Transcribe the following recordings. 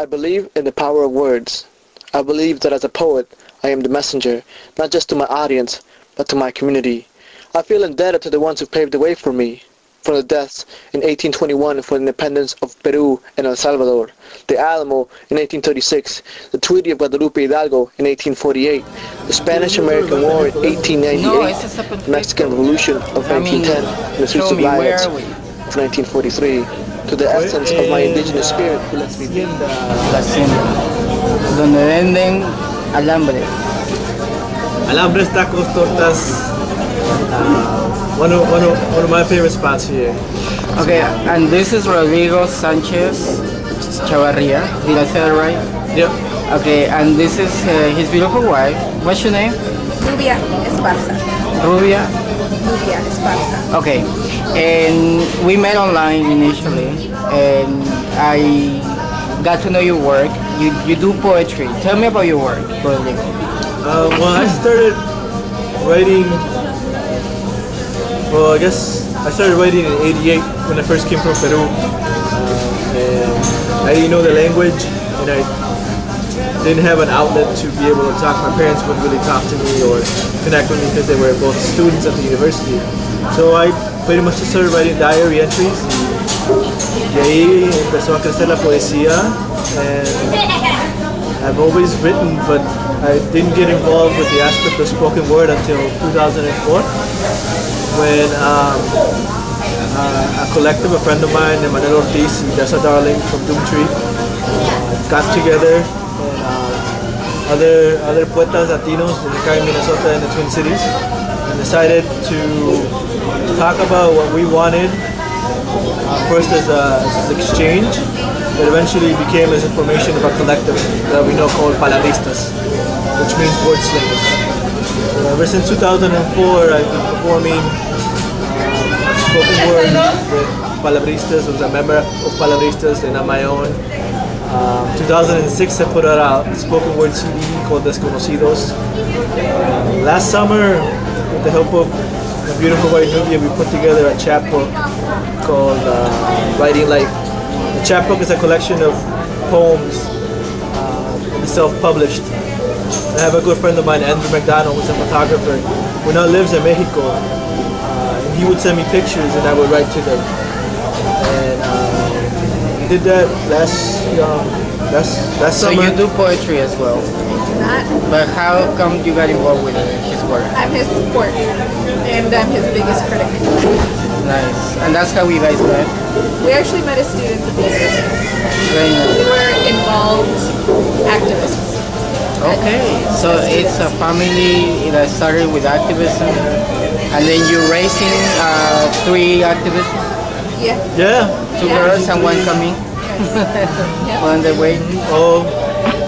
I believe in the power of words. I believe that as a poet, I am the messenger, not just to my audience, but to my community. I feel indebted to the ones who paved the way for me, from the deaths in 1821 for the independence of Peru and El Salvador, the Alamo in 1836, the Treaty of Guadalupe Hidalgo in 1848, the Spanish-American War in 1898, the Mexican Revolution of 1910, and the of violence of 1943, to the essence of my indigenous spirit who lets me be. La hacienda, donde venden alambre. Alambres, tacos, tortas. Uh, one, of, one, of, one of my favorite spots here. Okay, and this is Rodrigo Sanchez Chavarria. Did I say that right? Yep. Okay, and this is uh, his beautiful wife. What's your name? Nubia Esparza. Nubia. Nubia Esparza. Okay, and we met online initially, and I got to know your work. You you do poetry. Tell me about your work, Rodrigo. Uh, well, I started writing. Well, I guess I started writing in '88 when I first came from Peru, uh, and I didn't know the language, and I didn't have an outlet to be able to talk. My parents wouldn't really talk to me or connect with me because they were both students at the university. So I pretty much just started writing diary entries. Y ahí empezó a crecer la poesía, and I've always written, but I didn't get involved with the aspect of spoken word until 2004, when um, uh, a collective, a friend of mine, Emmanuel Ortiz and Dessa Darling from Doomtree, uh, got together, other other poetas Latinos in the Chicago, Minnesota, and the Twin Cities, and decided to talk about what we wanted. Uh, first as, a, as an exchange, but eventually became as a formation of a collective that we know called palabristas, which means word slingers. Ever since 2004, I've been performing uh, spoken word with palabristas. Was a member of palabristas and on my own. Um, 2006, I put out a spoken word CD called Desconocidos. Uh, last summer, with the help of the beautiful white Nubia, we put together a chapbook called uh, Writing Life. The chapbook is a collection of poems, uh, self-published. I have a good friend of mine, Andrew McDonald, who's a photographer, who now lives in Mexico. Uh, he would send me pictures and I would write to them. And uh, did that last um, last last So summer. you do poetry as well, I do Not, but how come you got involved with his work? I'm his support, and I'm his biggest critic. Nice, and that's how we guys met. We actually met as students at the university. Very We were involved activists. Okay, so it's a family that started with activism, and then you're raising uh, three activists, Yeah. yeah. Two Yeah. girls and one coming Yeah. on the way. Oh,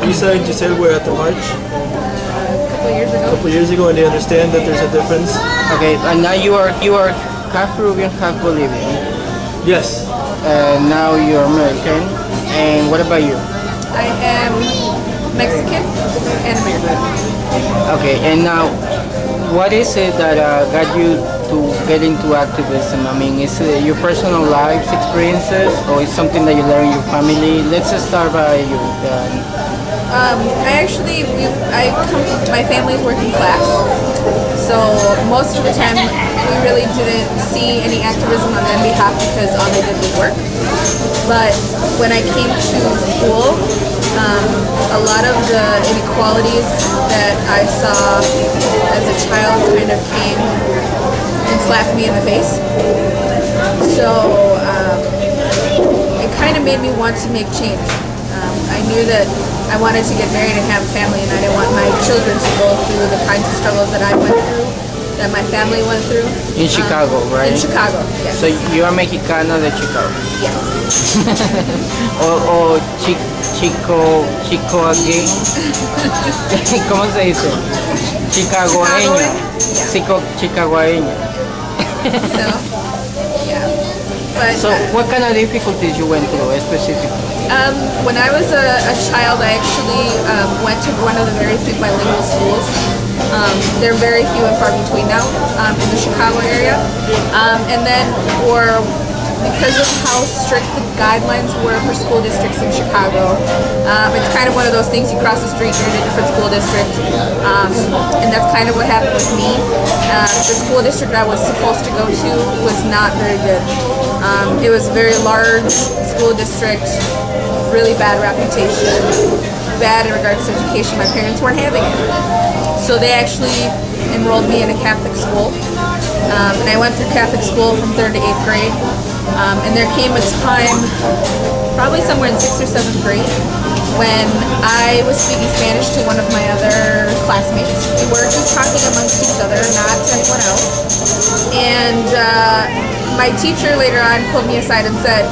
Lisa and Giselle were at the march A couple years a ago. couple years ago and they understand that there's a difference. Okay, and now you are you are half Peruvian, half Bolivian, Yes. and now you're American. And what about you? I am Mexican and American. Okay, and now, what is it that uh, got you to get into activism? I mean, is it your personal life experiences, or is something that you learn in your family? Let's just start by you. Um, I actually, we, I come, my family's working class, so most of the time we really didn't see any activism on their behalf because all they did was work. But when I came to school, um, a lot of the inequalities that I saw as a child kind of came and slapped me in the face. So um, it kind of made me want to make change. Um, I knew that I wanted to get married and have a family, and I didn't want my children to go through the kinds of struggles that I went through, that my family went through. in Chicago, Um, right? In Chicago, yes. So you are Mexicana de Chicago, yes. o, o chi, chico, chico again. ¿Cómo se dice? Chicagoeño. Chicagoeño, yeah. Chico, chicagoeño. So, yeah. But So what kind of difficulties you went through specifically? Um, when I was a, a child, I actually um, went to one of the very few bilingual schools. Um, they're very few and far between now um, in the Chicago area. Um, and then for because of how strict the guidelines were for school districts in Chicago. Um, it's kind of one of those things you cross the street, you're in a different school district, um, and that's kind of what happened with me. Uh, the school district I was supposed to go to was not very good. Um, it was a very large school district, really bad reputation, bad in regards to education. My parents weren't having it. So they actually enrolled me in a Catholic school. Um, and I went through Catholic school from third to eighth grade. Um, and there came a time, probably somewhere in sixth or seventh grade, when I was speaking Spanish to one of my other classmates. We were just talking amongst each other, not to anyone else. And uh, my teacher later on pulled me aside and said,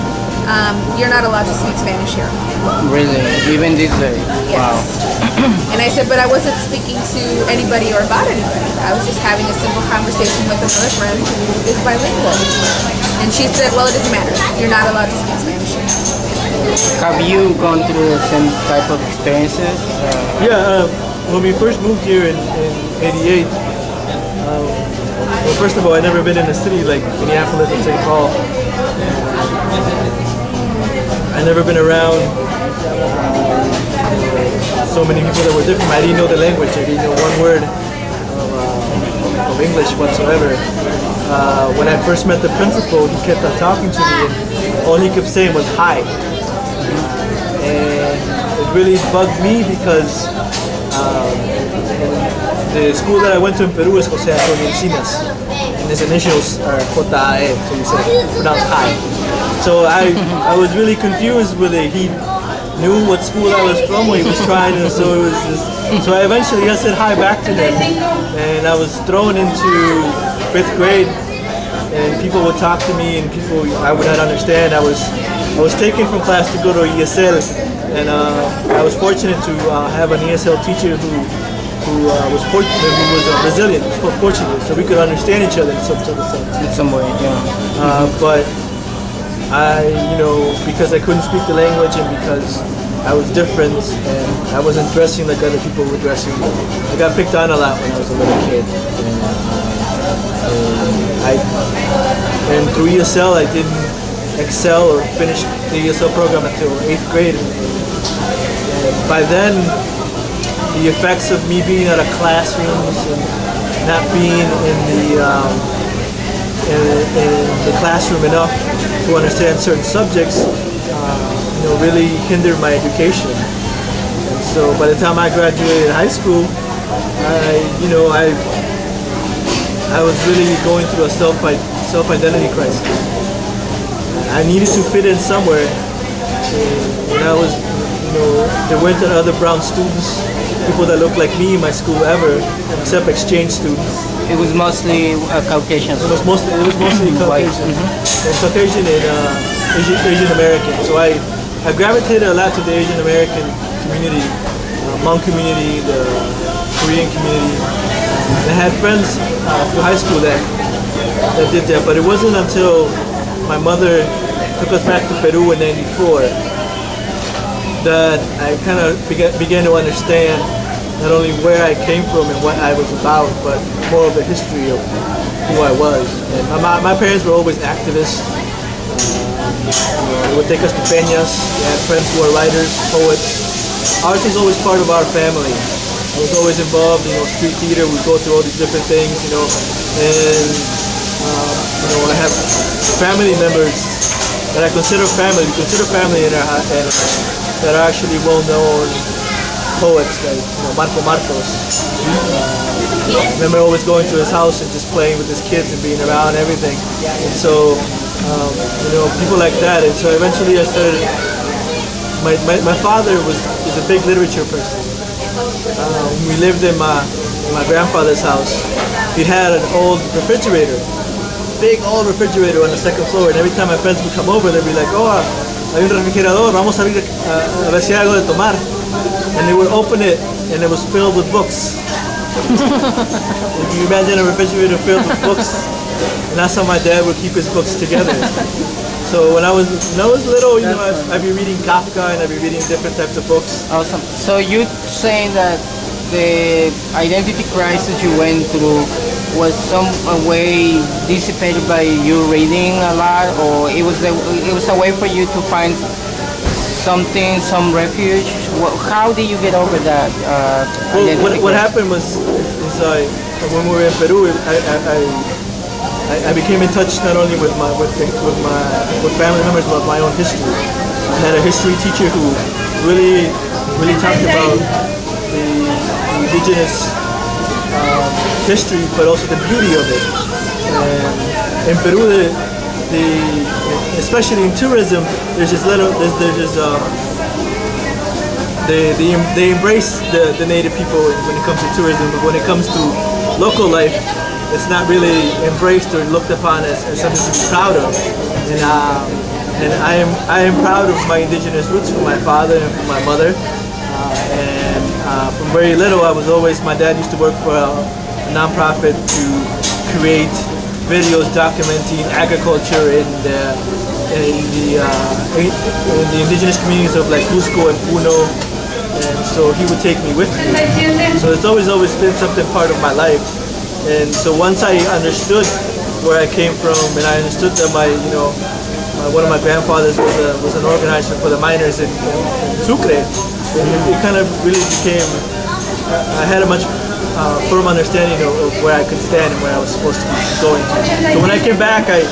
um, you're not allowed to speak Spanish here. Really? Even this day? Wow. And I said, but I wasn't speaking to anybody or about anybody. I was just having a simple conversation with another friend who is bilingual. And she said, well, it doesn't matter. You're not allowed to speak Spanish. Have you gone through the same type of experiences? Uh, Yeah, uh, when we first moved here in, in 88, um, well, first of all, I'd never been in a city like Minneapolis or St. Paul. I'd never been around so many people that were different. I didn't know the language. I didn't know one word of, uh, of English whatsoever. Uh, when I first met the principal, he kept on talking to me, and all he kept saying was hi. And it really bugged me because um, the school that I went to in Peru is Jose Antonio Encinas, and his initials are JAE, so you say pronounce hi. So I I was really confused with it. He knew what school I was from, what he was trying to, so it was just, so I eventually I said hi back to him, and I was thrown into fifth grade, and people would talk to me, and people I would not understand. I was I was taken from class to go to ESL, and uh, I was fortunate to uh, have an ESL teacher who who uh, was Port- who was a Brazilian, spoke Portuguese, so we could understand each other in some sort of sense. in some way, yeah. Uh, but I, you know, because I couldn't speak the language and because I was different and I wasn't dressing like other people were dressing, I got picked on a lot when I was a little kid. And, uh, I, and through ESL, I didn't excel or finish the ESL program until eighth grade. And by then, the effects of me being out of classrooms and not being in the um, in, in the classroom enough to understand certain subjects, uh, you know, really hindered my education. And so by the time I graduated high school, I, you know, I, I was really going through a self self identity crisis. I needed to fit in somewhere. And I was, you know, there weren't other brown students, people that looked like me in my school ever, except exchange students. It was mostly uh, Caucasian. It was mostly it was mostly Caucasian, It was Caucasian and uh, Asian, Asian American. So I I gravitated a lot to the Asian American community, uh, Hmong community, the Korean community. I had friends uh, through high school that that did that, but it wasn't until my mother took us back to Peru in '94 that I kind of began, began to understand not only where I came from and what I was about, but more of the history of who I was. And my, my parents were always activists. They would take us to peñas. They had friends who were writers, poets. Art was always part of our family. I was always involved, you know, street theater. We go through all these different things, you know, and um, you know, I have family members that I consider family. We consider family in our, our that are actually well-known poets like you know, Marco Martos. Uh, I remember always going to his house and just playing with his kids and being around and everything. And so, um, you know, people like that. And so eventually I started, my, my, my father was is a big literature person. Um, we lived in my, my grandfather's house. He had an old refrigerator, big old refrigerator on the second floor. And every time my friends would come over, they'd be like, oh, hay un refrigerador, vamos a abrir a, a ver si algo de tomar. And they would open it, and it was filled with books. Can you imagine a refrigerator filled with books, and that's how my dad would keep his books together. So when I was when I was little, you know, I'd, I'd be reading Kafka and I'd be reading different types of books. Awesome. So you saying that the identity crisis you went through was some a way dissipated by you reading a lot, or it was a, it was a way for you to find something, some refuge. How did you get over that? Uh, Well, identity what, what happened was, is I, when we were in Peru, I, I, I, I- I became in touch not only with my with, with my with family members, but my own history. I had a history teacher who really really talked about the indigenous um, history, but also the beauty of it. And in Peru, the, the especially in tourism, there's this little there's, there's. Um, they, they, they embrace the, the native people when it comes to tourism, but when it comes to local life, it's not really embraced or looked upon as, as something to be proud of. And, um, and I am I am proud of my indigenous roots from my father and from my mother. Uh, and uh, from very little, I was always my dad used to work for a, nonprofit to create videos documenting agriculture in the in the uh, in, in the indigenous communities of like Cusco and Puno and so he would take me with me. So it's always always been something part of my life. And so once I understood where I came from, and I understood that my, you know, my, one of my grandfathers was a, was an organizer for the miners in, in, Sucre, it, it kind of really became. I had a much uh, firm understanding of, of where I could stand and where I was supposed to be going to. So when I came back, I,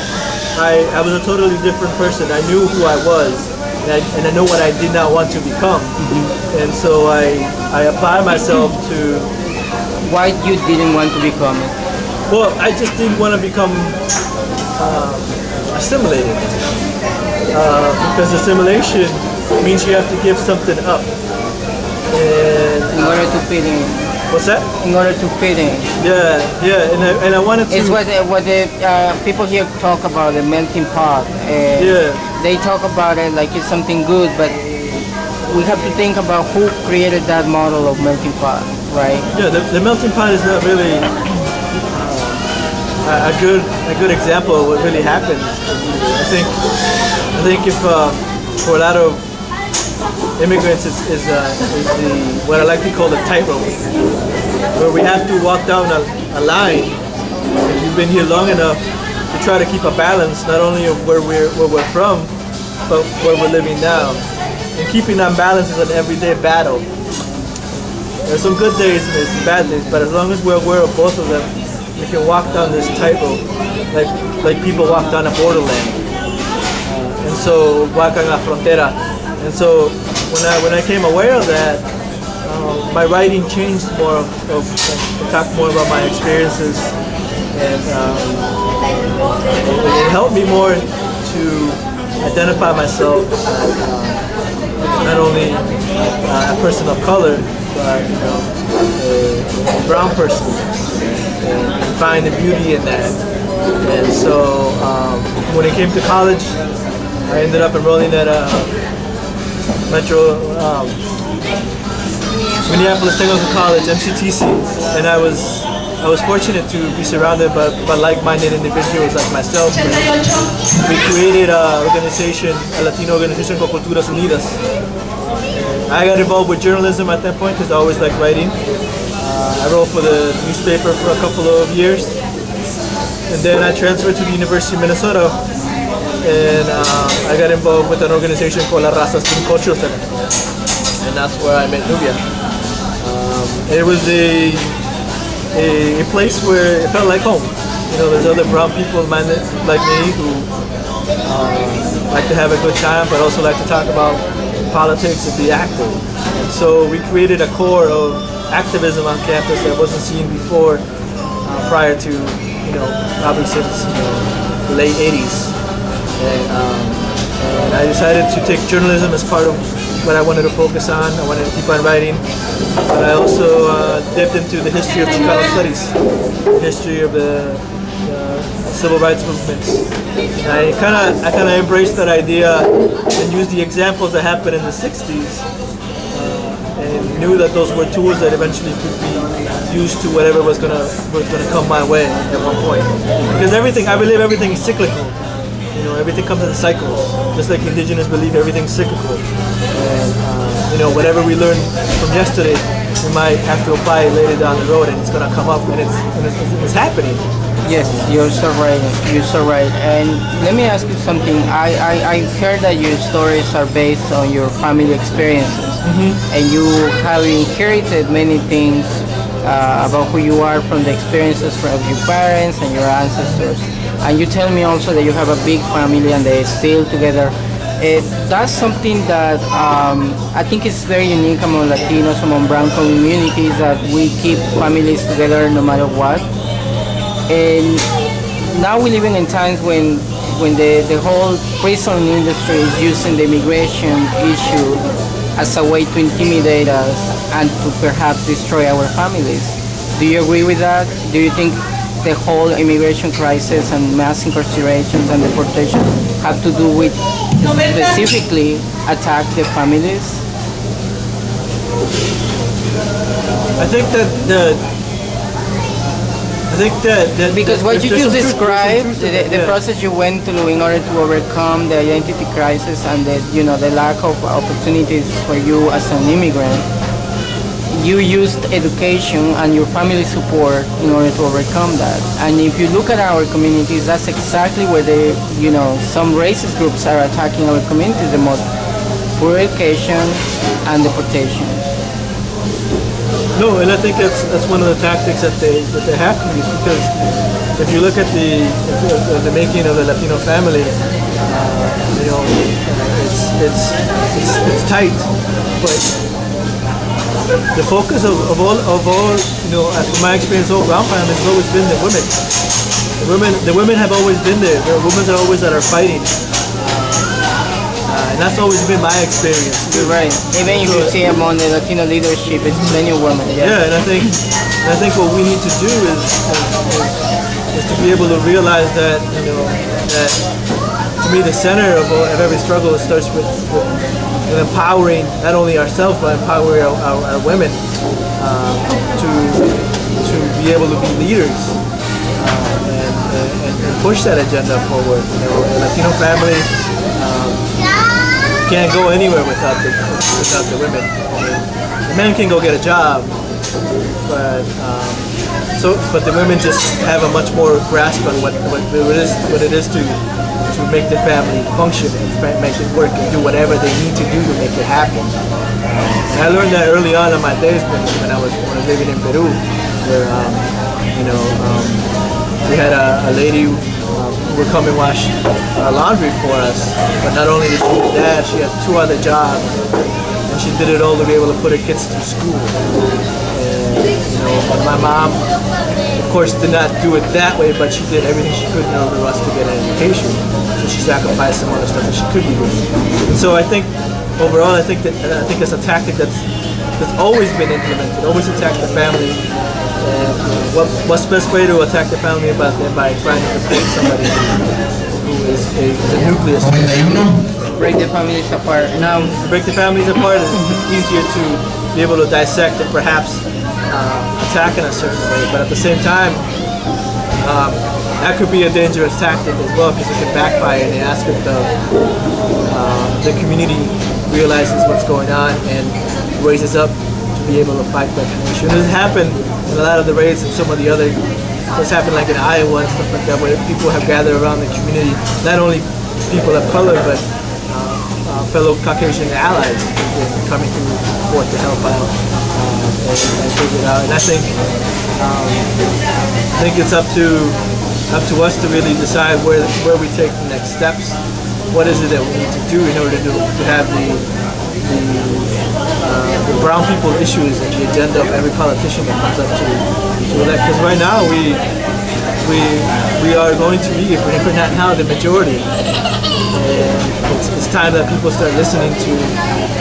I, I was a totally different person. I knew who I was, and I, and I know what I did not want to become. And so I, I applied myself to, Why you didn't want to become it? well, I just didn't want to become um, assimilated. Uh, because assimilation means you have to give something up. And In order to fit in. what's that? In order to fit in. Yeah, yeah, and I, and I wanted to. It's what the, what the uh, people here talk about the melting pot. Uh, Yeah. They talk about it like it's something good, but we have to think about who created that model of melting pot, right? Yeah, the, the melting pot is not really uh, a, good a good example of what really happens. I think I think if uh, for a lot of immigrants is, is, uh, is the what I like to call the tightrope, where we have to walk down a, a line. If you've been here long enough to try to keep a balance, not only of where we're where we're from, but where we're living now. And keeping that balance is an everyday battle. There's some good days and there's bad days, but as long as we're aware of both of them, we can walk down this tightrope like like people walk down a borderland. And so walk on la frontera. And so when I when I came aware of that, um, my writing changed more of, of, of talk more about my experiences, and um, it, it helped me more to identify myself as uh, not only uh, a person of color, you know, a, brown person, and find the beauty in that. And so um, when it came to college, I ended up enrolling at uh, Metro um, Minneapolis Technical College, MCTC, and I was I was fortunate to be surrounded by, by like-minded individuals like myself. We created an organization, a Latino organization called Culturas Unidas. I got involved with journalism at that point because I always liked writing. Uh, I wrote for the newspaper for a couple of years, and then I transferred to the University of Minnesota, and uh, I got involved with an organization called La Raza Student Cultural Center, and that's where I met Nubia. Um, it was a, a a place where it felt like home. You know, there's other brown people like me who uh, like to have a good time, but also like to talk about politics and be active. So we created a core of activism on campus that wasn't seen before, uh, prior to, you know, probably since the late 80s. And, um, and I decided to take journalism as part of what I wanted to focus on. I wanted to keep on writing, but I also uh, dipped into the history of Chicano studies, the history of the uh, civil rights movements. I kind of I kind of embraced that idea and used the examples that happened in the 60s uh, and knew that those were tools that eventually could be used to whatever was gonna was gonna come my way at one point. Because everything I believe everything is cyclical. You know, everything comes in cycles. Just like indigenous believe everything's cyclical. And uh, you know, whatever we learn from yesterday we might have to apply it later down the road, and it's gonna come up, and it's and it's, it's happening. Yes, you're so right. You're so right. And let me ask you something. I, I, I heard that your stories are based on your family experiences. And you have inherited many things uh, about who you are from the experiences of your parents and your ancestors. And you tell me also that you have a big family and they're still together. It, that's something that um, I think is very unique among Latinos, among brown communities, that we keep families together no matter what and now we're living in times when when the, the whole prison industry is using the immigration issue as a way to intimidate us and to perhaps destroy our families. Do you agree with that? Do you think the whole immigration crisis and mass incarcerations and deportation have to do with specifically attack the families? I think that the think that, that Because what you just some truth- there's some described, the, the yeah. process you went through in order to overcome the identity crisis and the you know the lack of opportunities for you as an immigrant, you used education and your family support in order to overcome that. And if you look at our communities, that's exactly where they you know some racist groups are attacking our communities the most. Poor education and deportation. No, and I think that's that's one of the tactics that they that they have to use because if you look at the the, making of the Latino family, uh, you know, it's it's it's, it's tight, but the focus of, of all of all you know, from my experience, all brown families has always been the women. The women the women have always been there. The women are always that are fighting. Uh, and that's always been my experience. You're right. Even if you see among the Latino leadership, it's plenty of women. Yeah. Yeah, and I think and I think what we need to do is, is, is, to be able to realize that you know that to me the center of, all- of every struggle starts with, with, with empowering not only ourselves but empowering our, our, our women um, to to be able to be leaders uh, and, and, and push that agenda forward. You know, the Latino family. Can't go anywhere without the without the women. The men can go get a job, but um, so but the women just have a much more grasp on what what it is what it is to to make the family function and make it work and do whatever they need to do to make it happen. And I learned that early on in my days when, I was when I was living in Peru, where um, you know um, we had a, a lady would come and wash uh, laundry for us. But not only did she do that, she had two other jobs, and she did it all to be able to put her kids through school. And you know, my mom, of course, did not do it that way, but she did everything she could in order for us to get an education. So she sacrificed some other stuff that she could be doing. And so I think overall, I think that I think it's a tactic that's that's always been implemented. Always attack the family. And uh, what, what's the best way to attack the family but than by trying to deport somebody who is a, is a nucleus? Break the families apart. Now, break the families apart, it's, it's easier to be able to dissect and perhaps uh, attack in a certain way. But at the same time, um, that could be a dangerous tactic as well because it can backfire in the aspect of uh, the community realizes what's going on and raises up to be able to fight that issue. And this happened in a lot of the raids and some of the other, what's happened like in Iowa and stuff like that, where people have gathered around the community, not only people of color, but uh, uh, fellow Caucasian allies in coming through forth to help out uh, and, and figure it out. And I think um, I think it's up to up to us to really decide where where we take the next steps. What is it that we need to do in order to, to have the the, uh, the brown people issues and the agenda of every politician that comes up to to elect? Because right now we we we are going to be, if we're if we're not now, the majority. And it's, it's time that people start listening to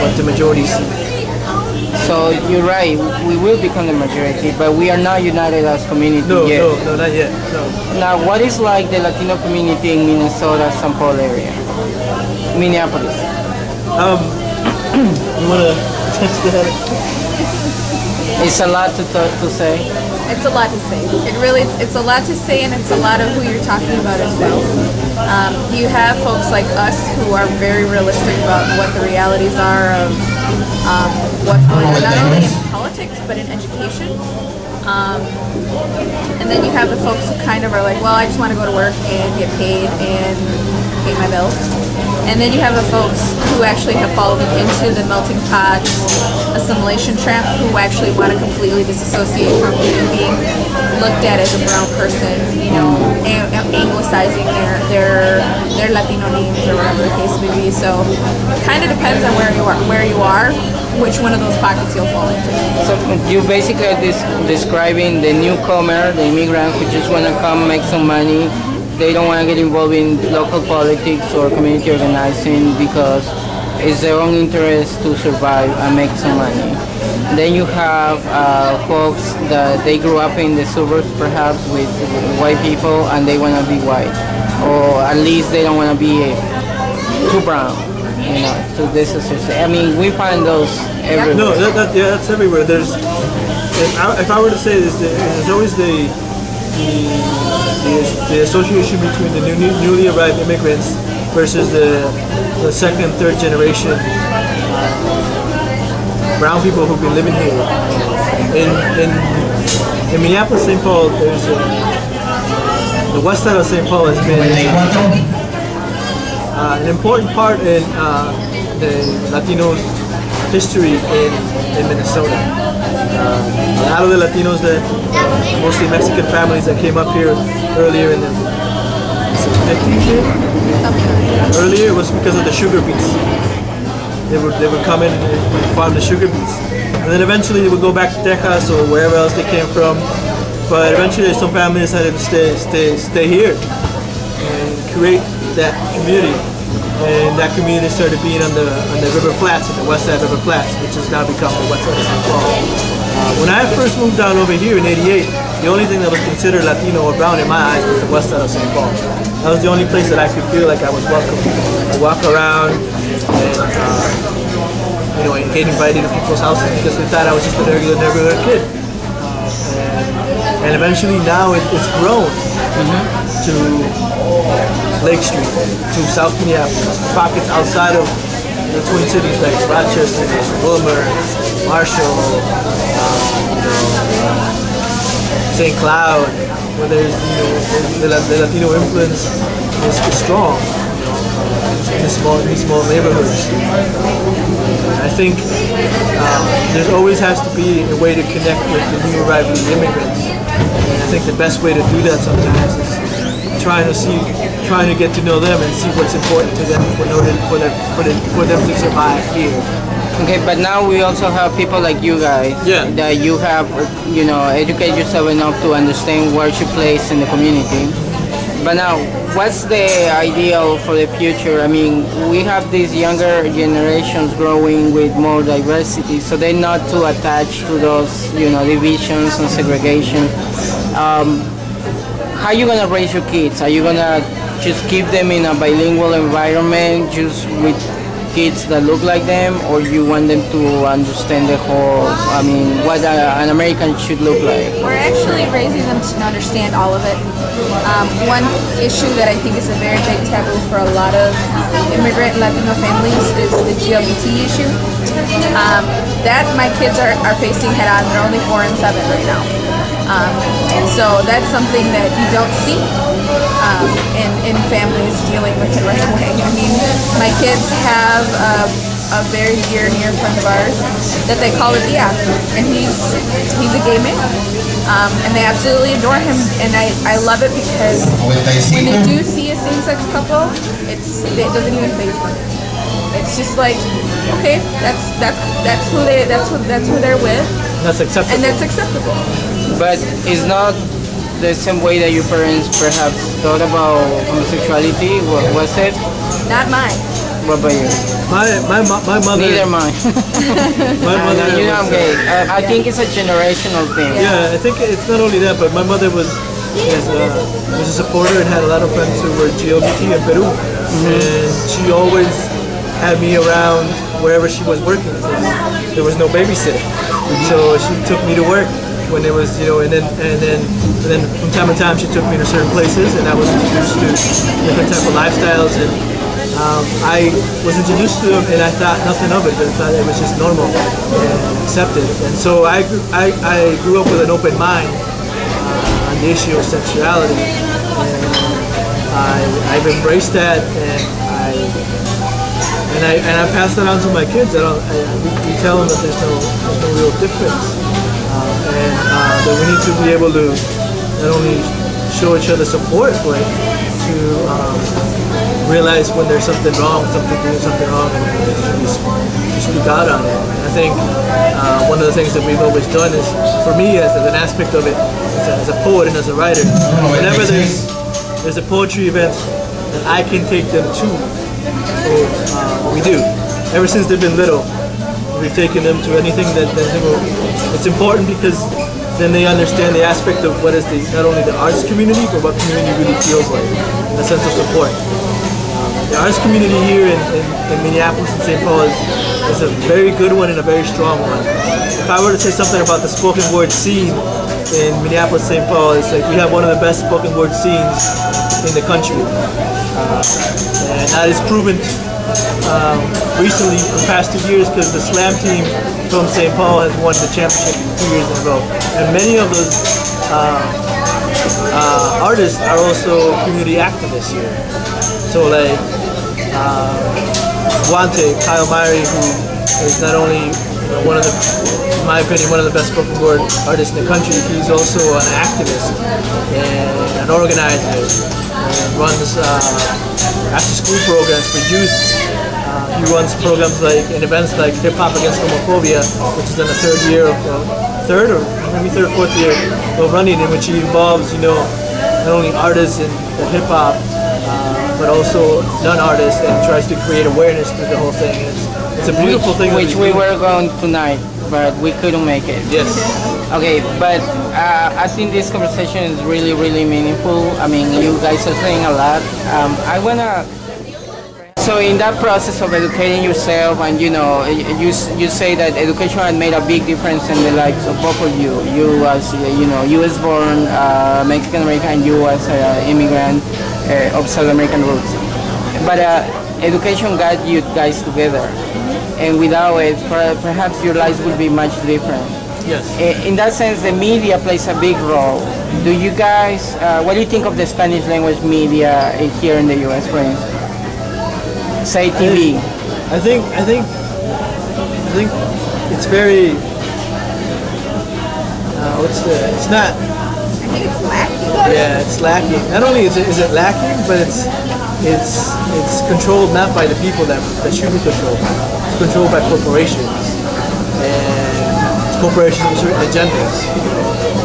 what the majority sees. so you're right. We will become the majority, but we are not united as community No, yet. no, no, not yet. No. Now, what is like the Latino community in Minnesota, St. Paul area, Minneapolis? Um, you wanna It's a lot to to, say. It's a lot to say. It really, it's, it's a lot to say, and it's a lot of who you're talking about as well. Um, you have folks like us who are very realistic about what the realities are of um, what's going on, not only in politics, but in education. Um, and then you have the folks who kind of are like, well, I just want to go to work and get paid and pay my bills. And then you have the folks who actually have fallen into the melting pot assimilation trap, who actually want to completely disassociate from being looked at as a brown person, you know, ang- anglicizing their their their Latino names or whatever the case may be. So, it kind of depends on where you are, where you are, which one of those pockets you'll fall into. So you basically are des- describing the newcomer, the immigrant who just want to come make some money. They don't want to get involved in local politics or community organizing because it's their own interest to survive and make some money. Then you have uh, folks that they grew up in the suburbs perhaps with white people and they want to be white. Or at least they don't want to be too brown, you know, to disassociate. I mean, we find those everywhere. No, that, that, yeah, that's everywhere. There's, if I, if I were to say this, there's always the the, the, the association between the new, new- newly arrived immigrants versus the, the second, third generation uh, brown people who've been living here. In in, in Minneapolis, St. Paul, there's a, the west side of St. Paul has been uh, an important part in uh, the Latinos' history in, in Minnesota. Uh, a lot of the Latinos that, mostly Mexican families that came up here earlier in the 50s, here? earlier was because of the sugar beets. They would they would come in and farm the sugar beets, and then eventually they would go back to Texas or wherever else they came from. But eventually, some families decided to stay stay stay here and create that community. And that community started being on the on the River Flats, on the west side of River Flats, which has now become the west side of St. Paul. Uh, when I first moved down over here in '88, the only thing that was considered Latino or brown in my eyes was the west side of St. Paul. That was the only place that I could feel like I was welcome. to walk around and uh, you know and get invited to people's houses because they thought I was just a regular neighborhood kid. And, and eventually now it, it's grown to Lake Street, to South Minneapolis, pockets outside of the Twin Cities like Rochester, Willmar, Marshall, um, you know, St. Cloud, where there's you know the, the, Latino influence is, strong. In these small, small neighborhoods. I think um, there always has to be a way to connect with the new arriving immigrants. And I think the best way to do that sometimes is trying to see, trying to get to know them and see what's important to them for, for, them, for, them, for them to survive here. Okay, but now we also have people like you guys Yeah. that you have, you know, educate yourself enough to understand where you place in the community. But now, what's the ideal for the future? I mean, we have these younger generations growing with more diversity, so they're not too attached to those, you know, divisions and segregation. Um, how are you gonna raise your kids? Are you gonna just keep them in a bilingual environment, just with kids that look like them, or you want them to understand the whole? I mean, what a, an American should look like? We're actually raising them to understand all of it. Um, one issue that I think is a very big taboo for a lot of immigrant Latino families is the GLBT issue. Um, that my kids are, are facing head on. They're only four and seven right now. Um, so that's something that you don't see um, in, in families dealing with it right away. I mean, my kids have a, a very dear near friend of ours that they call Dia, and he's he's a gay man, um, and they absolutely adore him, and I, I love it because when they do see a same-sex couple, it's it doesn't even phase them. It's just like, okay, that's that's that's who they that's who that's who they're with, That's acceptable. and that's acceptable. But it's not the same way that your parents perhaps thought about homosexuality. Wa- Was it? Not mine. What about you? my, my, my mother, Neither mine. my mother you know I'm gay. Uh, I think it's a generational thing. Yeah, I think it's not only that, but my mother was was, uh, was a supporter and had a lot of friends who were GLBT in Peru, and she always had me around wherever she was working. There was no babysitter, so she took me to work when there was, you know, and then and then and then from time to time she took me to certain places, and I was introduced to different type of lifestyles and. um, I was introduced to them and I thought nothing of it. I thought it was just normal and accepted. And so I, I, I grew up with an open mind uh, on the issue of sexuality. And I, I've embraced that and I and I and I pass that on to my kids. I don't. I, we, tell them that there's no there's no real difference, and uh, that we need to be able to not only show each other support, but to um, realize when there's something wrong, something doing something wrong, and to, to speak out on it. And I think uh, one of the things that we've always done is, for me, as, as an aspect of it, as a, as a poet and as a writer, whenever there's there's a poetry event that I can take them to, so uh, we do. Ever since they've been little, we've taken them to anything that, that. It's important because then they understand the aspect of what is the not only the arts community, but what community really feels like, a sense of support. Um, the arts community here in, in, in Minneapolis and St. Paul is, is a very good one and a very strong one. If I were to say something about the spoken word scene in Minneapolis, St. Paul, it's like we have one of the best spoken word scenes in the country. Uh, and that is proven um, recently the past two years because the slam team from St. Paul has won the championship two years in a row. And many of those uh, uh, artists are also community activists here. So like uh, Guante, Kyle Myhre, who is not only you know, one of the, in my opinion, one of the best spoken word artists in the country, he's also an activist and an organizer runs uh, after school programs for youth. Uh, he runs programs like and events like Hip Hop Against Homophobia, which is in the third year of uh, third or maybe third or fourth year of running, in which he involves you know not only artists in the hip hop, uh, but also non-artists and tries to create awareness through the whole thing. It's, it's a beautiful thing. Which we doing. were going tonight, but we couldn't make it. Yes. Okay, but uh, I think this conversation is really, really meaningful. I mean, you guys are saying a lot. Um, I wanna. So in that process of educating yourself, and you know, you you say that education had made a big difference in the lives of both of you. You as you know, U.S. born uh, Mexican American, and you as an immigrant uh, of South American roots. But uh, education got you guys together, and without it, perhaps your lives would be much different. Yes. Eh, In that sense, the media plays a big role. Do you guys, uh, what do you think of the Spanish language media here in the U.S., for instance? Say TV. I think I think I think it's very. Uh, what's the? It's not. I think it's lacking. Yeah, it's lacking. Not only is it, is it lacking, but it's it's it's controlled not by the people that, that should be controlled. It's controlled by corporations and corporations with certain agendas.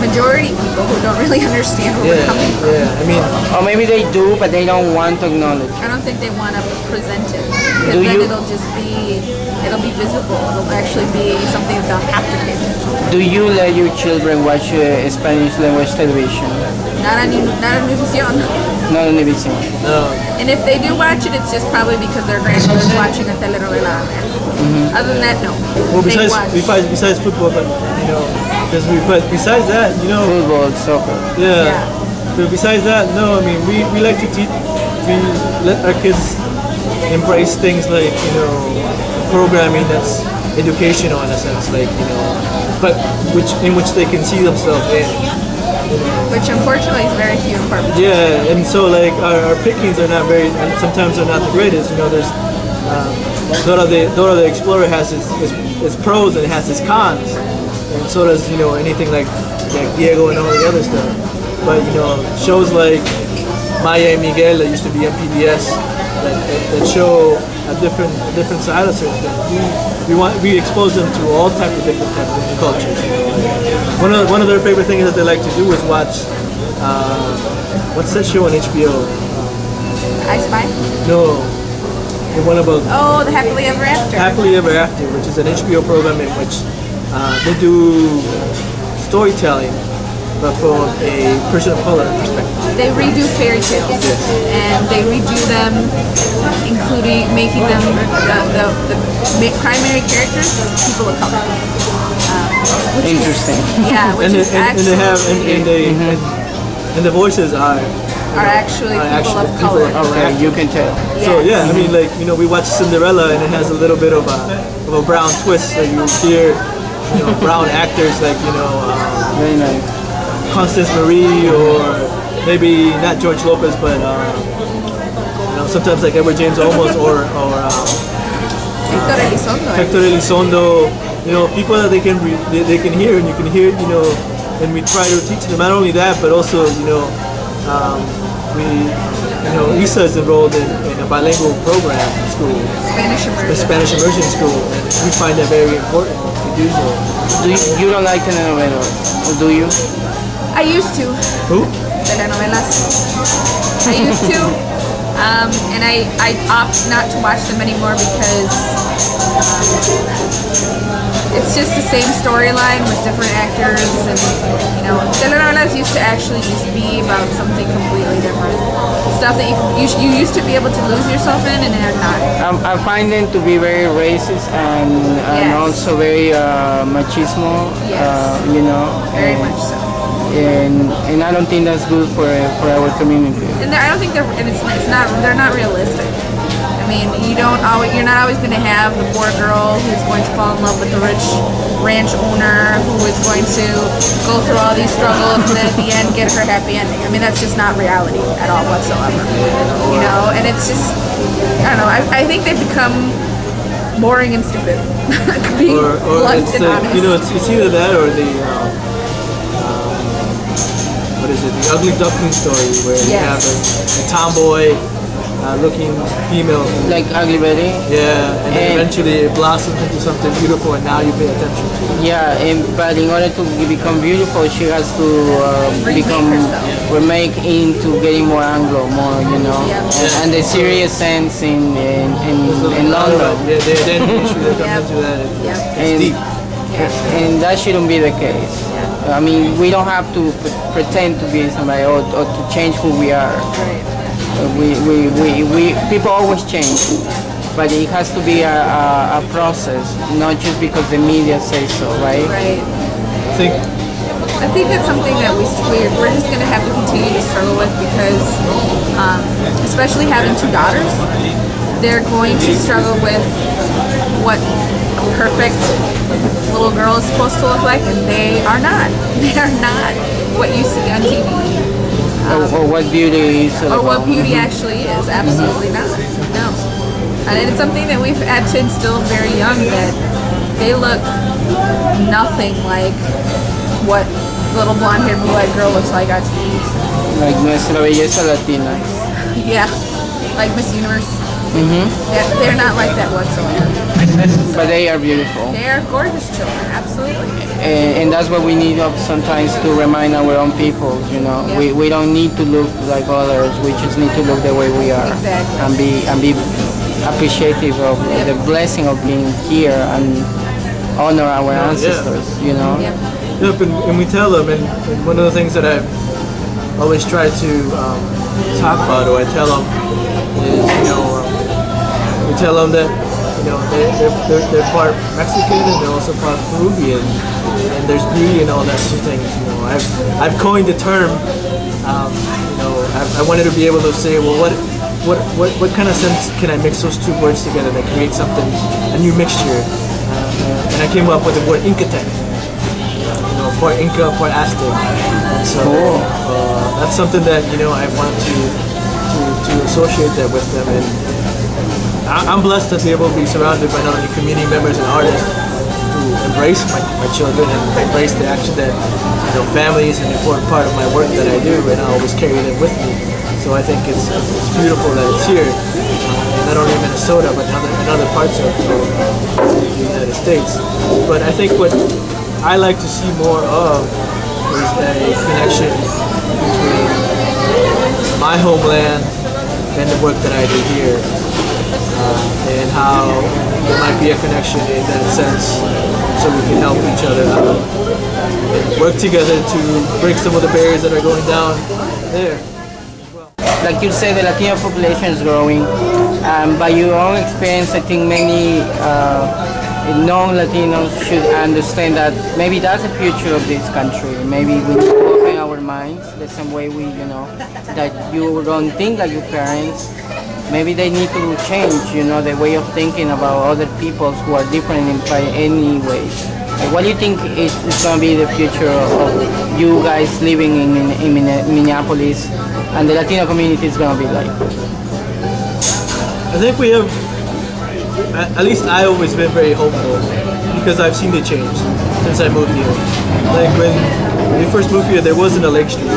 Majority people who don't really understand where we're Yeah, coming from. yeah. I mean, Or maybe they do, but they don't want to acknowledge. I don't think they want to present it because Do then you- it'll just be it'll be visible. It'll actually be something that they'll have to pay attention. Do you let your children watch uh, Spanish language television? Not on not on Univision. Not on Univision. no. And if they do watch it, it's just probably because their grandmother's watching a telenovela on there. Other than that, no. Well, besides watch. besides besides football, but you know, because we but besides that, you know, Football, and soccer. yeah. Yeah. But besides that, no. I mean, we, we like to teach. We let our kids embrace things like you know, programming that's educational in a sense, like you know, but which in which they can see themselves in. which unfortunately is very few and far between. Yeah, and so like our, our pickings are not very, and sometimes they're not the greatest. You know, there's um, Dora the Dora the Explorer has its, its, its pros and it has its cons, and so does you know anything like like Diego and all the other stuff. But you know, shows like Maya and Miguel that used to be on PBS that, that, that show a different a different side of certain things. We, we want we expose them to all types of different types of cultures. You know, like, one of one of their favorite things that they like to do is watch. Uh, what's that show on HBO? I Spy. No, the one about Oh, the happily ever after. Happily Ever After, which is an HBO program in which uh, they do storytelling, but from a person of color perspective. They redo fairy tales yes. and they redo them, including making them the, the, the ma- primary characters people of color. Um, which is- Interesting. yeah, which And they, is and, and they have and, and absolutely- they and, and the voices are are actually are people actually of people color. of Okay, you can tell. So yeah, I mean, like you know, we watch Cinderella, and it has a little bit of a of a brown twist. So you hear, you know, brown actors like you know um, Very nice. Constance Marie, or maybe not George Lopez, but um, you know, sometimes like Edward James Olmos or or um, Héctor Elizondo. eh? Hector Elizondo. You know, people that they can re- they, they can hear, and you can hear, you know, and we try to teach them. Not only that, but also you know, um, we. You know, Isa is enrolled in, in a bilingual program in school. Spanish the immersion. Spanish immersion school, and we find that very important to do so. Do you, you don't like telenovelas, or do you? I used to. Who? telenovelas. I used to, um, and I, I opt not to watch them anymore because um, it's just the same storyline with different actors, and you know, telenovelas used to actually to be about something completely different, stuff that you you, you used to be able to lose yourself in, and they're not. Um, I find them to be very racist and, and Yes. also very uh, machismo, Yes. uh, you know. Very and, much so. And, and I don't think that's good for, for our community. and I don't think they're and it's, it's not they're not realistic. I mean, you don't always you're not always going to have the poor girl who's going to fall in love with the rich ranch owner who is going to go through all these struggles and then at the end get her happy ending. I mean, that's just not reality at all whatsoever. You know, and it's just I don't know. I, I think they've become boring and stupid. Being Or, or blunt and like, honest. you know, it's, it's either that or the, um, um, what is it, the ugly duckling story where you have a, a tomboy uh, looking female. Like Ugly Betty? Yeah, and then And- eventually it blossoms into something beautiful and now you pay attention to it. Yeah, and, but in order to become beautiful, she has to Remake become herself. remake into getting more Anglo, more you know, Yeah. and, and the serious sense in in, in, There's in London, it. The, the identity issue that comes Yeah. into that. It's, Yeah. it's and, deep. Yeah. and that shouldn't be the case. Yeah. I mean, we don't have to pre- pretend to be somebody or, or to change who we are. Right. We, we, we, we, people always change, but it has to be a, a, a process, not just because the media says so, right? Right. I think I think that's something that we, we're, we're just going to have to continue to struggle with because, um, especially having two daughters, they're going to struggle with what a perfect little girl is supposed to look like, and they are not. They are not what you see on TV Or, um, or what beauty is or what beauty actually is. Absolutely not. No. And it's something that we've had to instill very young that they look nothing like what little blonde-haired blue-eyed girl looks like on TV. Like nuestra belleza latina. Yeah, like Miss Universe. Hmm They're, they're not like that whatsoever. But they are beautiful. They are gorgeous children, absolutely. And, and that's what we need of sometimes to remind our own people, you know. Yeah. We, we don't need to look like others, we just need to look the way we are. Exactly. And be and be appreciative of the blessing of being here and honor our Yeah. ancestors, you know. Yep. Yep, and, and we tell them, and, and one of the things that I always try to um, talk about, or I tell them, is you know, we tell them that you know they, they're, they're, they're part Mexican and they're also part Peruvian, and there's beauty and all that sort of things. You know, I've I've coined the term. Um, you know, I, I wanted to be able to say, well, what. What, what, what kind of sense can I mix those two words together that create something, a new mixture? Uh, and I came up with the word Incatec you know, part Inca, part Aztec. And so uh, that's something that you know I want to to, to associate that with them, and I, I'm blessed to be able to be surrounded by not only community members and artists who embrace my, my children and embrace the action that you know family is an important part of my work that I do, and I always carry them with me. So I think it's it's, beautiful that it's here, uh, not only in Minnesota but in other, in other parts of the United States. But I think what I like to see more of is a connection between my homeland and the work that I do here, uh, and how there might be a connection in that sense, so we can help each other out and work together to break some of the barriers that are going down there. Like you said, the Latino population is growing. Um, by your own experience, I think many uh, non-Latinos should understand that maybe that's the future of this country. Maybe we need to open our minds the same way we, you know, that you don't think like your parents. Maybe they need to change, you know, the way of thinking about other peoples who are different in any way. What do you think is, is going to be the future of you guys living in, in, in Minneapolis and the Latino community is going to be like? I think we have, at at least I always been very hopeful because I've seen the change since I moved here. Like when we first moved here, there wasn't a Lake Street.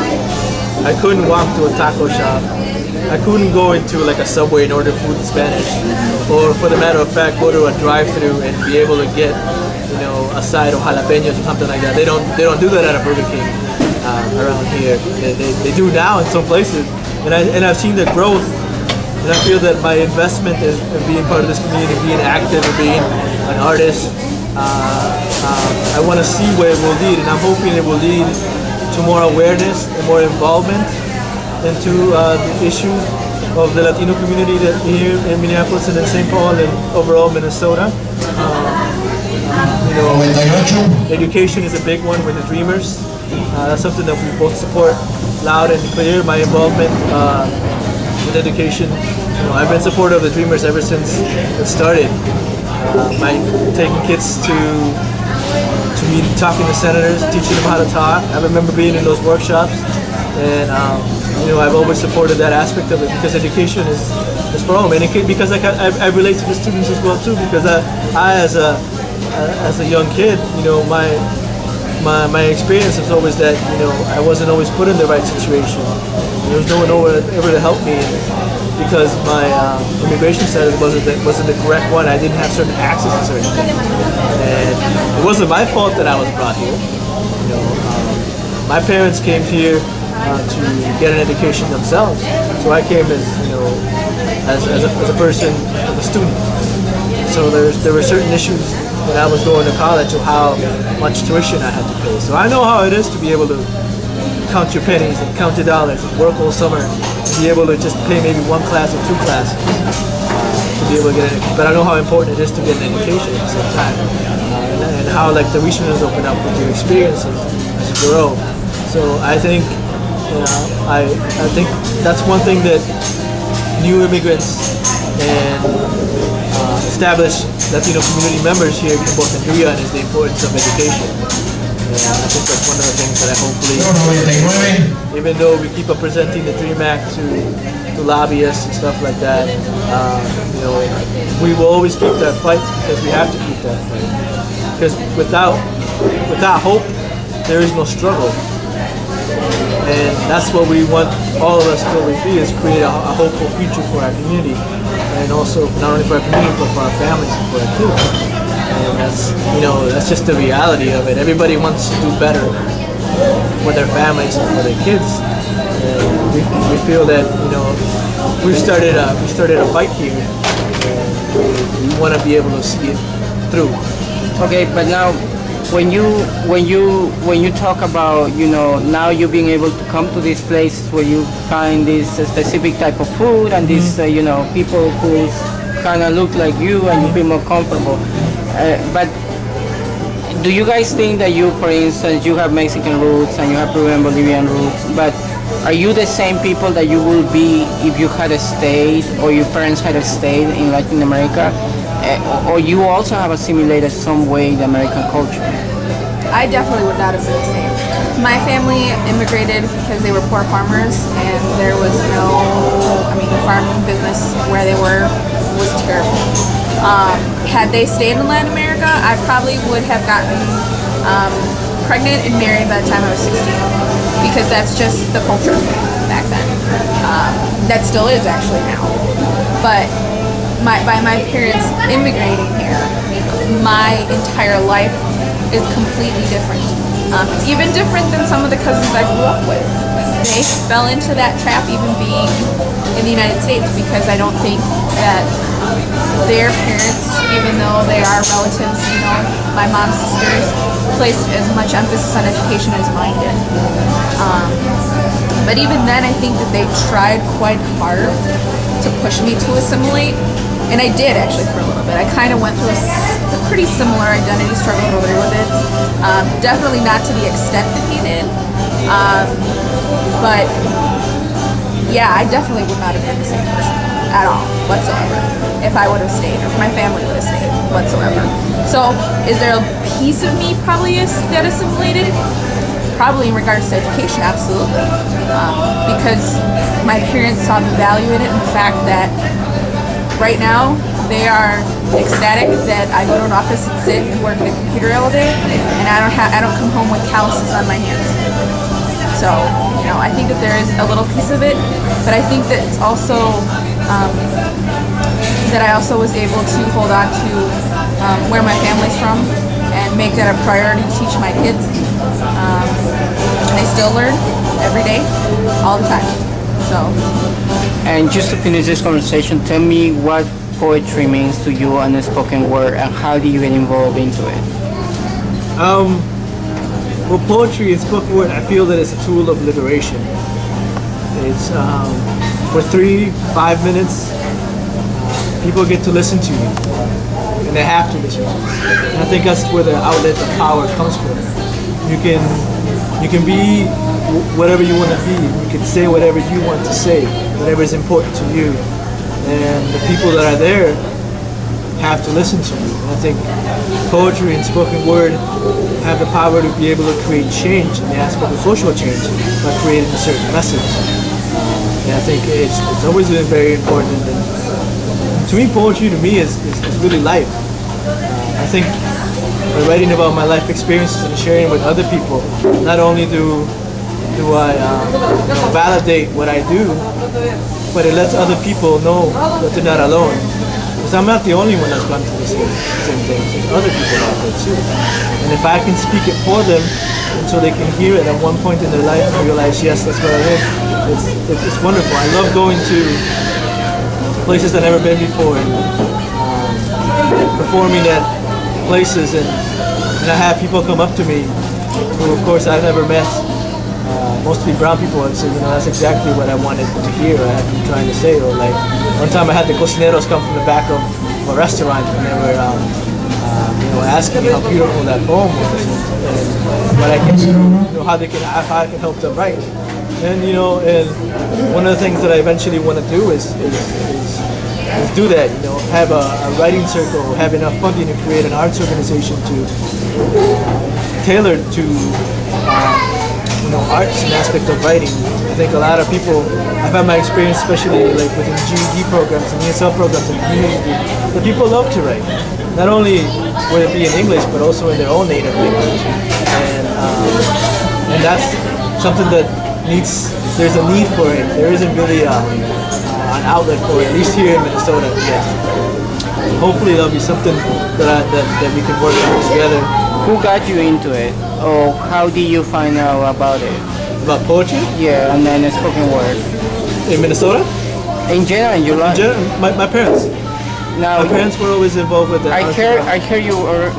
I couldn't walk to a taco shop. I couldn't go into like a subway and order food in Spanish, or for the matter of fact, go to a drive-through and be able to get, you know, a side of jalapenos or something like that. They don't, they don't do that at a Burger King uh, around here. They, they, they do now in some places, and I and I've seen the growth. And I feel that my investment in, in being part of this community, being active, and being an artist, uh, uh, I want to see where it will lead, and I'm hoping it will lead to more awareness and more involvement into uh, the issues of the Latino community here in Minneapolis and in St. Paul and overall Minnesota. Uh, you know, education is a big one with the Dreamers. Uh, that's something that we both support loud and clear. My involvement uh, with education. You know, I've been supportive of the Dreamers ever since it started. My taking kids to to meet, talking to senators, teaching them how to talk. I remember being in those workshops, and um, you know, I've always supported that aspect of it because education is, is for all, and it because I, can, I, I relate to the students as well too. Because I, I as a as a young kid, you know, my my, my experience is always that you know I wasn't always put in the right situation. There was no one over ever to help me because my uh, immigration status wasn't the, wasn't the correct one. I didn't have certain access to certain things, and it wasn't my fault that I was brought here. You know, um, my parents came here uh, to get an education themselves, so I came as you know as, as, a, as a person, as a student. So there's there were certain issues when I was going to college of how much tuition I had to pay. So I know how it is to be able to count your pennies and count your dollars and work all summer to be able to just pay maybe one class or two classes to be able to get it. But I know how important it is to get an education at the same time. Uh, and, and how like the resources open up with your experiences as you grow. So I think know, I I think that's one thing that new immigrants and uh, established Latino community members here both agree on is the importance of education. And I think that's one of the things that I hopefully, even though we keep on presenting the DREAM Act to, to lobbyists and stuff like that, uh, you know, we will always keep that fight because we have to keep that fight. Because without, without hope, there is no struggle. And that's what we want all of us to always be, is create a, a hopeful future for our community. And also, not only for our community, but for our families and for our kids. And that's, you know, that's just the reality of it. Everybody wants to do better for their families and for their kids. And we, we feel that, you know, we started a, we started a fight here. And we want to be able to see it through. Okay, but now when you when you when you talk about you know now you being able to come to this place where you find this uh, specific type of food and this uh, you know people who kind of look like you and you feel more comfortable. Uh, but do you guys think that you for instance you have mexican roots and you have peruvian bolivian roots but are you the same people that you will be if you had stayed or your parents had stayed in latin america or you also have assimilated some way the american culture I definitely would not have been the same. My family immigrated because they were poor farmers, and there was no, I mean, the farming business where they were was terrible. Um, had they stayed in Latin America, I probably would have gotten um, pregnant and married by the time I was 16, because that's just the culture back then. Um, that still is actually now. But my, by my parents immigrating here, my entire life is completely different. Um, it's even different than some of the cousins I grew up with. They fell into that trap even being in the United States because I don't think that their parents, even though they are relatives, you know, my mom's sisters, placed as much emphasis on education as mine did. Um, but even then, I think that they tried quite hard to push me to assimilate. And I did actually for a little bit. I kind of went through a pretty similar identity struggle earlier with it. Um, definitely not to the extent that he did, um, but yeah, I definitely would not have been the same person at all whatsoever if I would have stayed, or if my family would have stayed whatsoever. So, is there a piece of me probably is that assimilated? Probably in regards to education, absolutely, um, because my parents saw the value in it and the fact that right now they are ecstatic that I go to an office and sit and work at a computer all day, and I don't have I don't come home with calluses on my hands. So, you know, I think that there is a little piece of it, but I think that it's also um, that I also was able to hold on to um, where my family's from and make that a priority to teach my kids. Um, and they still learn every day, all the time. So, And just to finish this conversation, tell me what poetry means to you and the spoken word, and how do you get involved into it? Um, well, poetry and spoken word, I feel that it's a tool of liberation. It's um, for three, five minutes, people get to listen to you, and they have to listen. And I think that's where the outlet of power comes from. You can, you can be whatever you want to be. You can say whatever you want to say, whatever is important to you, and the people that are there have to listen to you. And I think poetry and spoken word have the power to be able to create change in the aspect of social change by creating a certain message. And I think it's, it's always been very important. And to me, poetry to me is, is, is really life. I think by writing about my life experiences and sharing with other people, not only do do I um, you know, validate what I do, but it lets other people know that they're not alone. Because I'm not the only one that's gone through the same, same things. There's other people out there too. And if I can speak it for them, and so they can hear it at one point in their life and realize, yes, that's where I live, it's, it's, it's wonderful. I love going to places I've never been before and um, performing at places and, and I have people come up to me who of course I've never met mostly brown people and say, you know, that's exactly what I wanted to hear. I have been trying to say. Or like one time I had the cocineros come from the back of a restaurant and they were, um, uh, you know, asking me how beautiful that poem was and what I can, you know, how they can, how I can help them write. And you know, and one of the things that I eventually want to do is, is, is, do that. You know, have a, a writing circle, have enough funding to create an arts organization to tailor to. Uh, know, arts and aspect of writing. I think a lot of people, I've had my experience, especially like within GED programs and ESL programs and community, that people love to write. Not only would it be in English, but also in their own native language. And, um, and that's something that needs, there's a need for it. There isn't really a, uh, an outlet for it, at least here in Minnesota yet. Hopefully there'll be something that, I, that, that we can work on together. Who got you into it, or how did you find out about it? About poetry Yeah, and then the spoken word. in Minnesota? In general, in your life. Gen- my, my parents. Now, My parents were always involved with the I hear, I hear you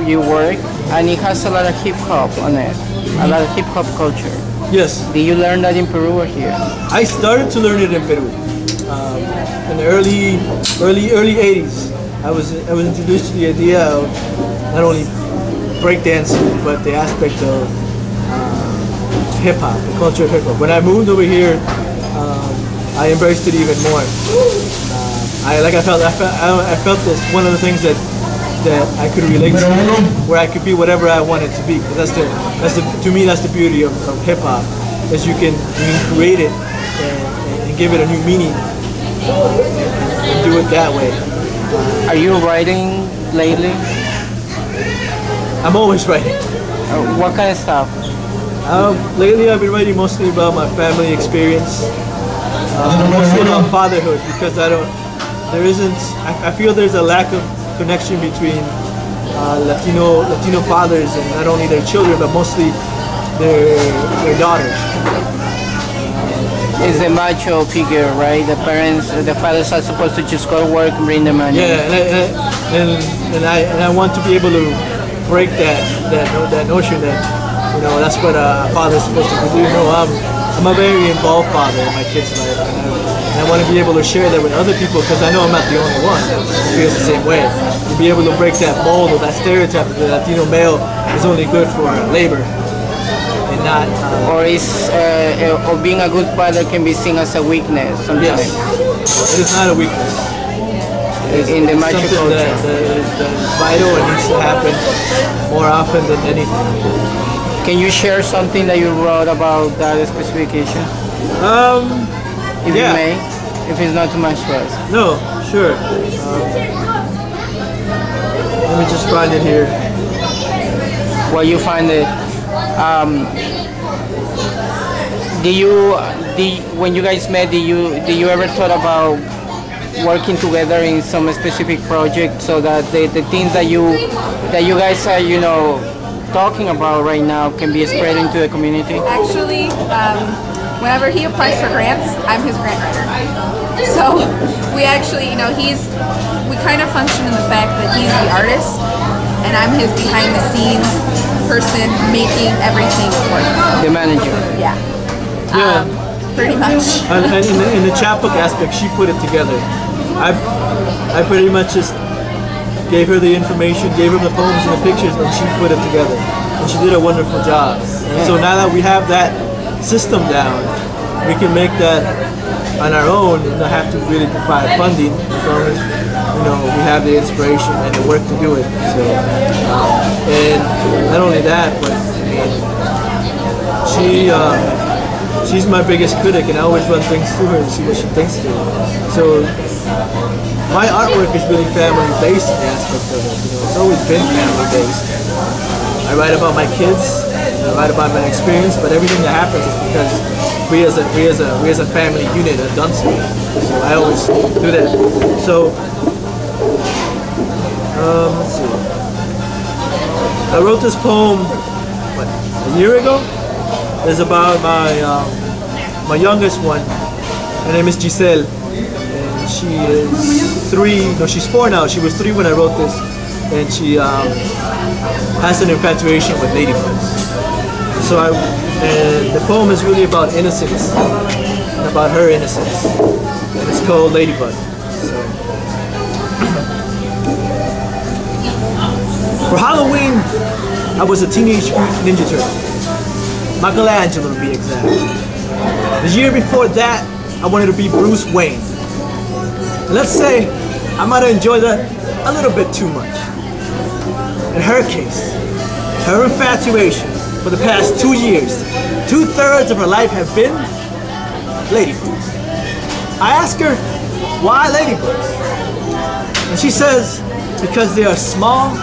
you work, and it has a lot of hip hop on it, a lot of hip hop culture. Yes, Did you learn that in Peru or here? I started to learn it in Peru. Um, in the early, early, early 80s, I was I was introduced to the idea of not only breakdancing, but the aspect of uh, hip hop, the culture of hip hop. When I moved over here, um, I embraced it even more. Uh, I like I felt I felt I, felt this one of the things that that I could relate to, where I could be whatever I wanted to be. that's the that's the to me that's the beauty of, of hip hop, is you can you can create it and, and give it a new meaning and, and do it that way. Are you writing lately? I'm always writing. Uh, what kind of stuff? Um, lately, I've been writing mostly about my family experience, uh, mostly about fatherhood because I don't. There isn't. I, I feel there's a lack of connection between uh, Latino Latino fathers and not only their children but mostly their their daughters. It's the macho figure, right? The parents, the fathers are supposed to just go to work and bring the money. Yeah, and I, and I, and, and I and I want to be able to break that that that notion that you know that's what a father is supposed to do. No, um, I'm I'm a very involved father in my kid's life, and I, and I want to be able to share that with other people because I know I'm not the only one who feels the same way. To be able to break that mold or that stereotype that the Latino male is only good for labor and not. Uh, Or is uh, uh, or being a good father can be seen as a weakness sometimes yes, it is not a weakness. In the macho culture. that, that, is, that is vital and needs to happen more often than anything. Can you share something that you wrote about that specific issue, Um, if Yeah. you may, if it's not too much for us? no, sure. Um, let me just find it here. Well, you find it. Um, do you, do you- when you guys met, did you, did you ever thought about working together in some specific project so that the, the things that you, that you guys are, you know, talking about right now can be spread into the community? Actually, um, whenever he applies for grants, I'm his grant writer. So we actually, you know, he's we kind of function in the fact that he's the artist and I'm his behind the scenes person making everything work. The manager. Yeah. Yeah. Um, pretty much. And, and in, the, in the chapbook aspect, she put it together. I, I pretty much just gave her the information, gave her the poems and the pictures, and she put it together. And she did a wonderful job. And so now that we have that system down, we can make that on our own and not have to really provide funding as long as you know we have the inspiration and the work to do it. So, um, and not only that, but she. Uh, she's my biggest critic and I always run things through her to see what she thinks of it. So my artwork is really family based in aspect of it. You know, it's always been family based. I write about my kids, I write about my experience, but everything that happens is because we as a we as a we as a family unit have done so. So I always do that. So um, let's see. I wrote this poem what a year ago It's about my um, my youngest one. Her name is Giselle, and she is three. No, she's four now. She was three when I wrote this, and she um, has an infatuation with ladybugs. So I, the poem is really about innocence, about her innocence, and it's called Ladybug. So. For Halloween, I was a teenage ninja turtle. Michelangelo to be exact. The year before that, I wanted to be Bruce Wayne. And let's say I might have enjoyed that a little bit too much. In her case, her infatuation for the past two years, two thirds of her life have been ladybugs. I ask her, why ladybugs? And she says, because they are small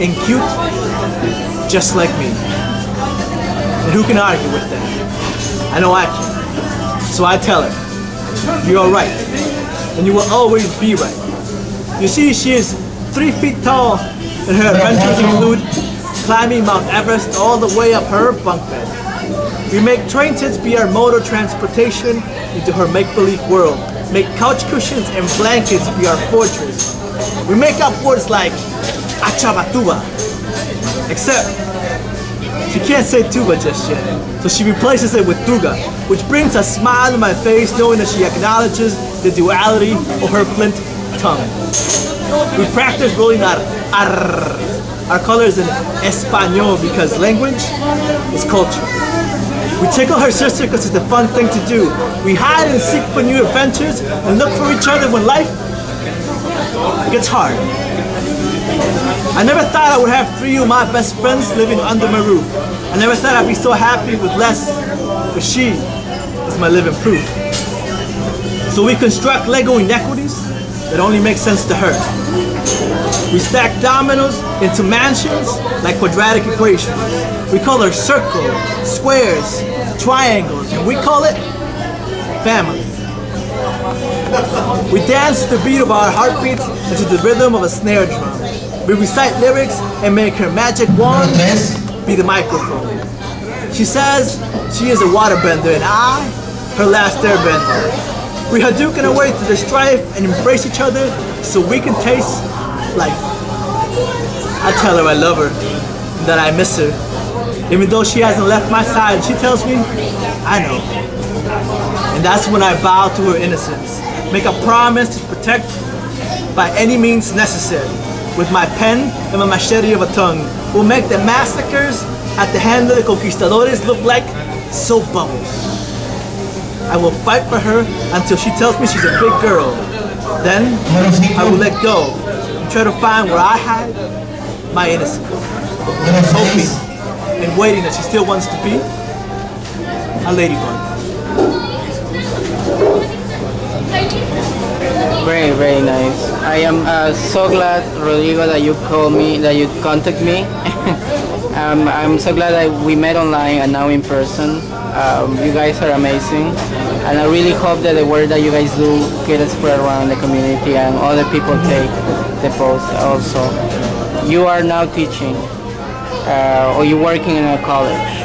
and cute, just like me. And who can argue with that? I know I can. So I tell her, you are right. And you will always be right. You see, she is three feet tall, and her adventures include climbing Mount Everest all the way up her bunk bed. We make train sets be our mode of transportation into her make-believe world. Make couch cushions and blankets be our fortress. We make up words like Achabatuba. Except she can't say tuba just yet, so she replaces it with tuga, which brings a smile on my face knowing that she acknowledges the duality of her flint tongue. We practice rolling our R's, our colors in Espanol because language is culture. We tickle her sister because it's a fun thing to do. We hide and seek for new adventures and look for each other when life gets hard. I never thought I would have three of my best friends living under my roof. I never thought I'd be so happy with less, but she is my living proof. So we construct Lego inequities that only make sense to her. We stack dominoes into mansions like quadratic equations. We call her circles, squares, triangles, and we call it family. We dance to the beat of our heartbeats to the rhythm of a snare drum. We recite lyrics and make her magic wand be the microphone. She says she is a waterbender and I, her last airbender. We Hadouken our way through the strife and embrace each other so we can taste life. I tell her I love her, and that I miss her. Even though she hasn't left my side, she tells me, I know. And that's when I bow to her innocence. Make a promise to protect by any means necessary. With my pen and my machete of a tongue, will make the massacres at the hand of the conquistadores look like soap bubbles. I will fight for her until she tells me she's a big girl. Then I will let go and try to find where I hide my innocence. Hoping and waiting that she still wants to be a ladybug. Very, very nice. I am uh, so glad, Rodrigo, that you called me, that you contact me. um, I'm so glad that we met online and now in person. Um, you guys are amazing. And I really hope that the work that you guys do get spread around the community and other people take the post also. You are now teaching, uh, or you're working in a college.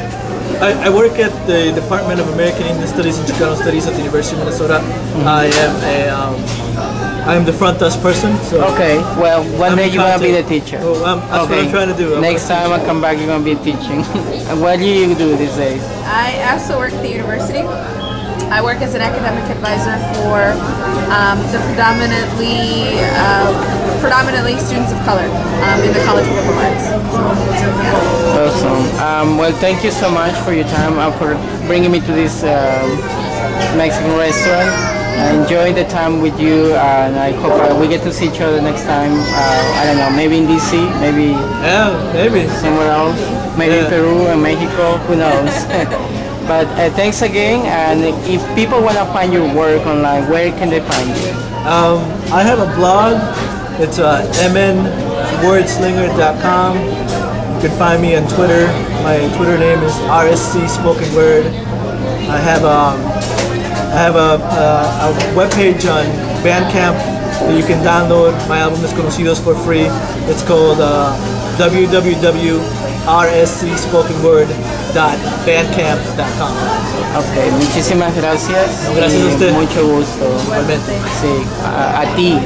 I, I work at the Department of American Indian Studies and Chicano Studies at the University of Minnesota. I am a um, I am the front desk person. So Okay, well, one I'm day you're gonna be the contact. teacher. Oh, um, that's what I'm trying to do. I'm Next gonna time I come back, you're gonna be teaching. what do you do these days? I also work at the university. I work as an academic advisor for um, the predominantly uh, predominantly students of color um, in the College of Liberal Arts. Yeah. Awesome. Um, well, thank you so much for your time and for bringing me to this um, Mexican restaurant. I enjoyed the time with you, and I hope uh, we get to see each other next time. Uh, I don't know, maybe in DC, maybe Yeah, maybe. somewhere else, maybe Yeah. Peru and Mexico. Who knows? but uh, thanks again. And if people want to find your work online, where can they find you? Um, I have a blog. It's uh, mnwordslinger.com. You can find me on Twitter. My Twitter name is RSC Spoken Word. I have um, I have a, a, a webpage on Bandcamp that you can download my album Desconocidos for free. It's called uh, www.rscspokenword.bandcamp.com. Ok, muchísimas gracias. No, gracias y a usted. Mucho gusto. Igualmente. Sí, a, a ti.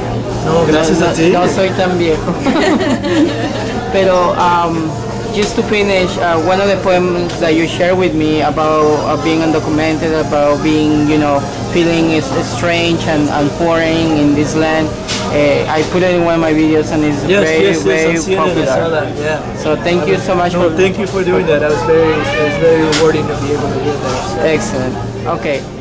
No, gracias no, a ti. No soy tan viejo. Pero um, just to finish, uh, one of the poems that you shared with me about uh, being undocumented, about being, you know, feeling is, is strange and, and foreign in this land. Uh, I put it in one of my videos and it's Yes, very, yes, very yes, popular. I saw that, yeah. So thank you so much No, for thank you for doing that. That was very, it was very rewarding to be able to hear that. So. Excellent. Okay.